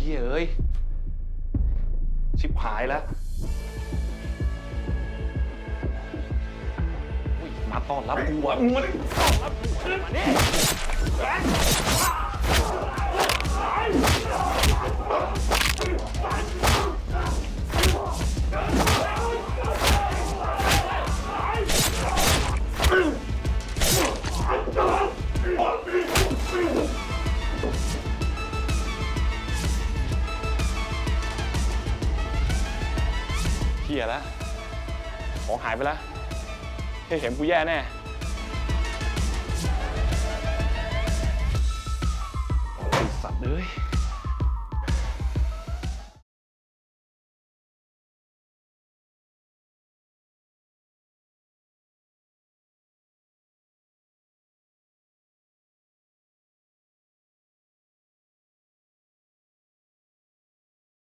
ฮียเอ้ย ชิบหายแล้วมาต้อนรับกูอะมึงมาดิต้อนรับกูมาเฮีย พี้ยแล้วของหายไปแล้วเฮ้เห็นกูแย่แน่สัตว์เลย